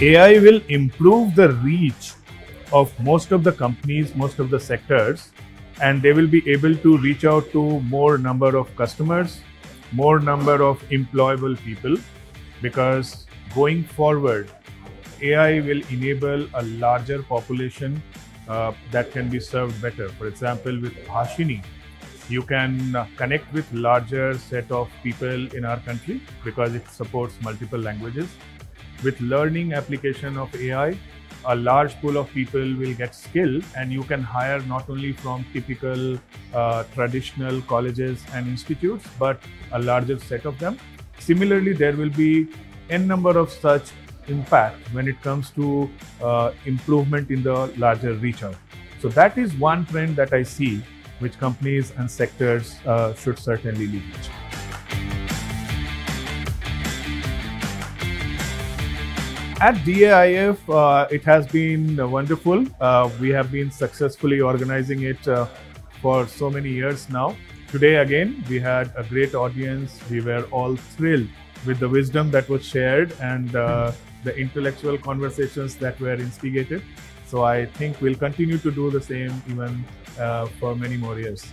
AI will improve the reach of most of the companies, most of the sectors, and they will be able to reach out to more number of customers, more number of employable people, because going forward, AI will enable a larger population uh, that can be served better. For example, with Bhashini, you can uh, connect with larger set of people in our country because it supports multiple languages. With learning application of AI, a large pool of people will get skill and you can hire not only from typical uh, traditional colleges and institutes but a larger set of them. Similarly there will be n number of such impact when it comes to uh, improvement in the larger reach out. So that is one trend that i see which companies and sectors uh, should certainly leverage At DAIF, uh, it has been wonderful. Uh, we have been successfully organizing it uh, for so many years now. Today, again, we had a great audience. We were all thrilled with the wisdom that was shared and uh, the intellectual conversations that were instigated. So, I think we'll continue to do the same even uh, for many more years.